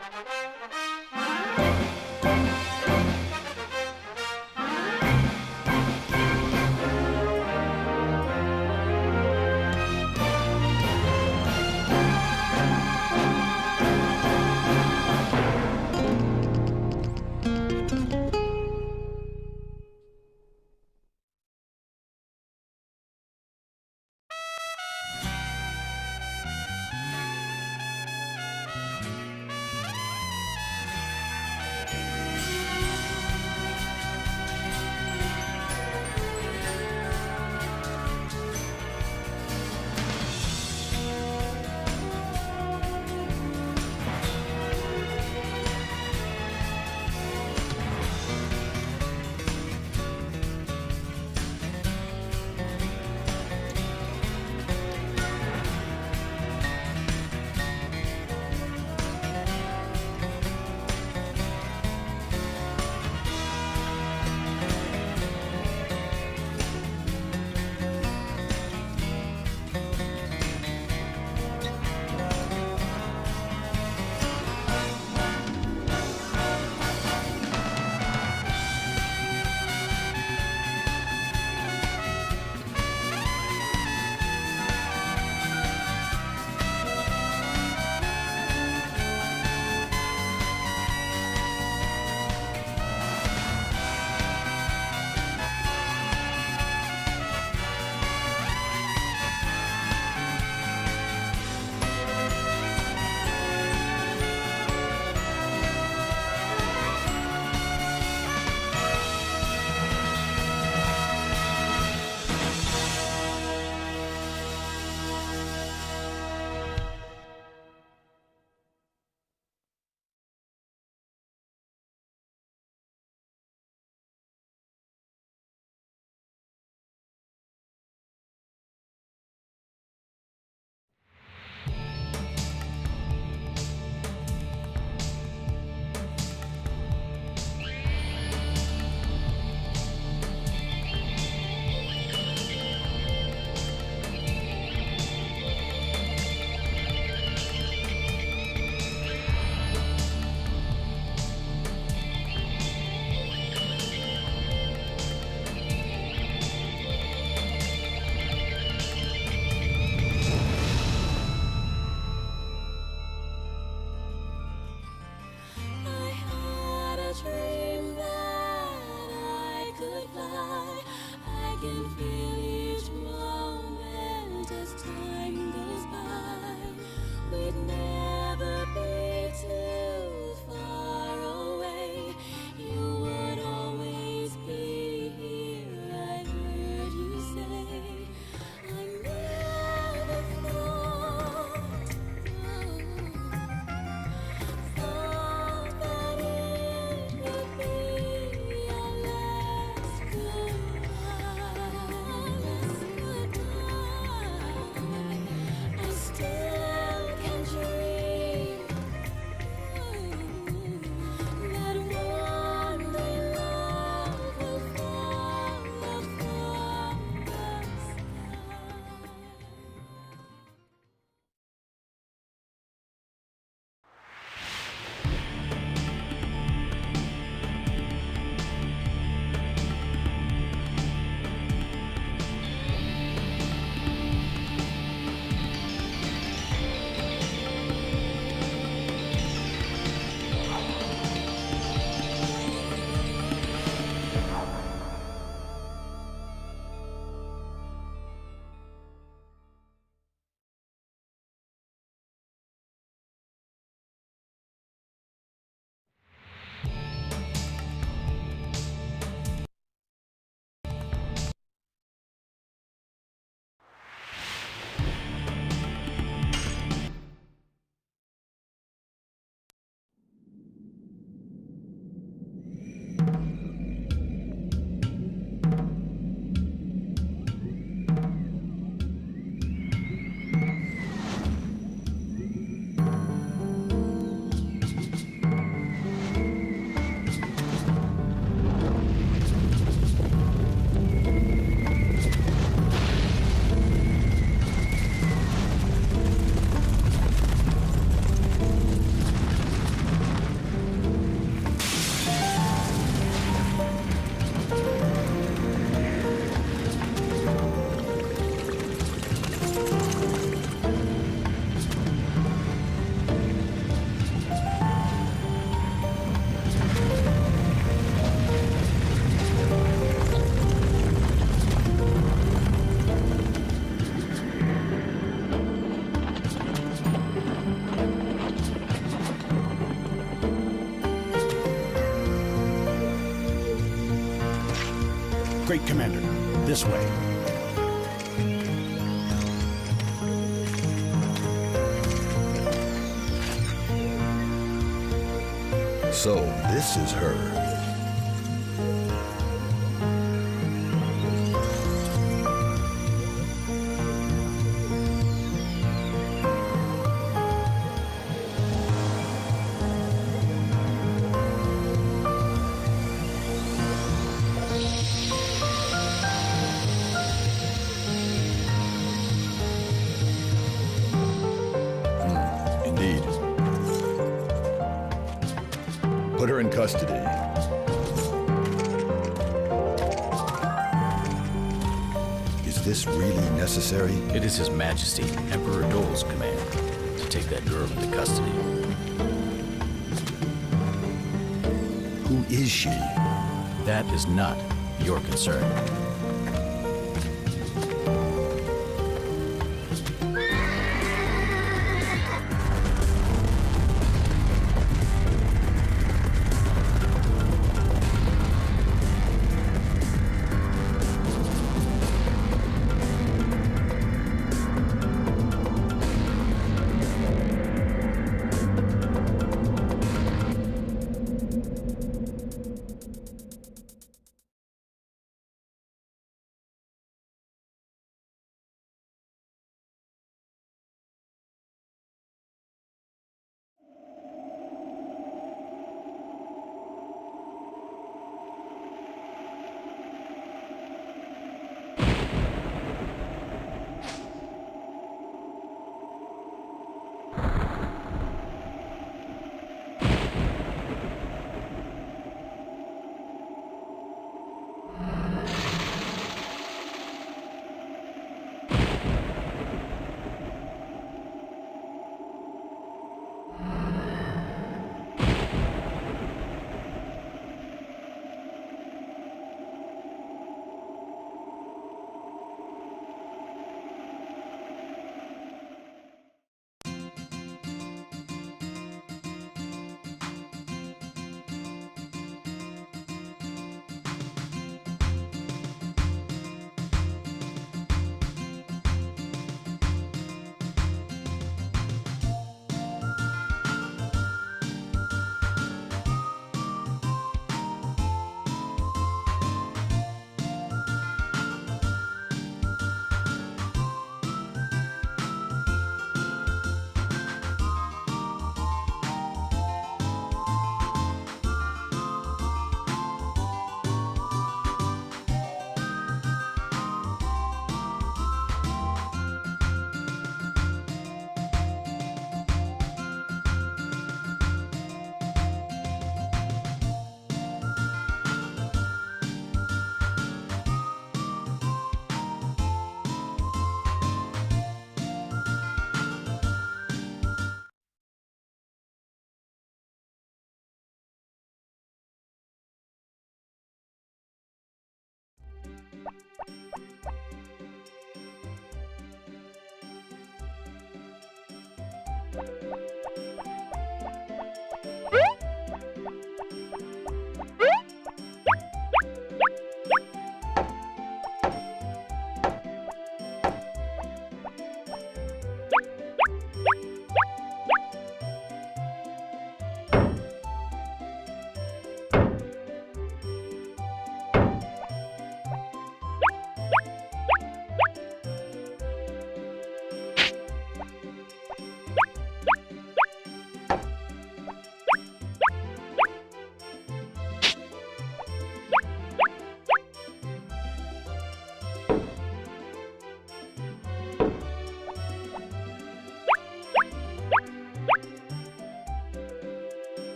Música to you. So, this is her. Put her in custody. Is this really necessary? It is His Majesty, Emperor Doel's command to take that girl into custody. Who is she? That is not your concern.